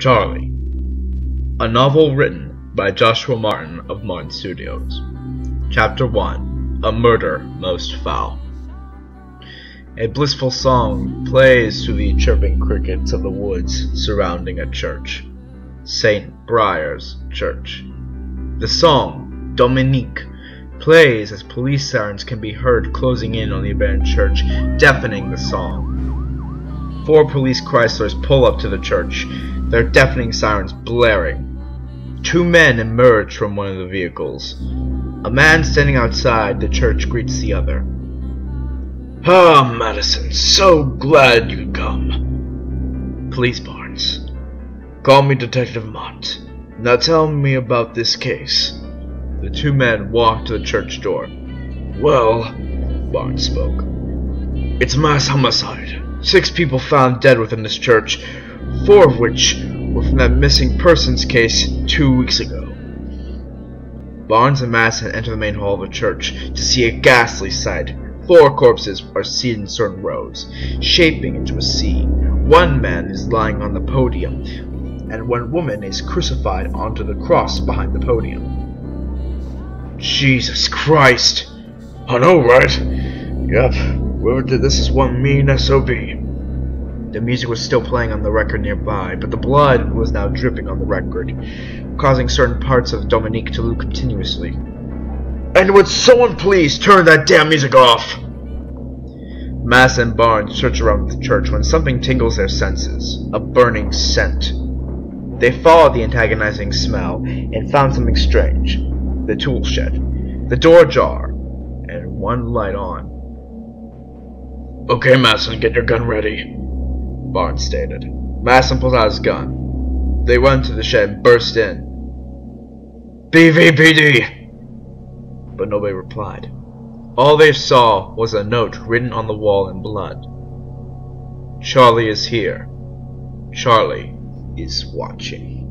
Charlie, a novel written by Joshua Martin of Martin Studios. Chapter 1 A Murder Most Foul. A blissful song plays through the chirping crickets of the woods surrounding a church, St. Briar's Church. The song, Dominique, plays as police sirens can be heard closing in on the abandoned church, deafening the song. Four police Chryslers pull up to the church, their deafening sirens blaring. Two men emerge from one of the vehicles. A man standing outside the church greets the other. Ah, Madison, so glad you come. Police Barnes. Call me Detective Mott. Now tell me about this case. The two men walk to the church door. Well, Barnes spoke. It's mass homicide. Six people found dead within this church, four of which were from that missing persons case two weeks ago. Barnes and Madison enter the main hall of the church to see a ghastly sight. Four corpses are seated in certain rows, shaping into a C. One man is lying on the podium, and one woman is crucified onto the cross behind the podium. Jesus Christ! I know, right? Yep, whoever did this is one mean SOB. The music was still playing on the record nearby, but the blood was now dripping on the record, causing certain parts of Dominique to loop continuously. And would someone please turn that damn music off? Mass and Barnes search around the church when something tingles their senses a burning scent. They followed the antagonizing smell and found something strange the tool shed, the door ajar, and one light on. Okay, Masson, get your gun ready, Barnes stated. Masson pulls out his gun. They run to the shed and burst in. BVPD! But nobody replied. All they saw was a note written on the wall in blood. Charlie is here. Charlie is watching.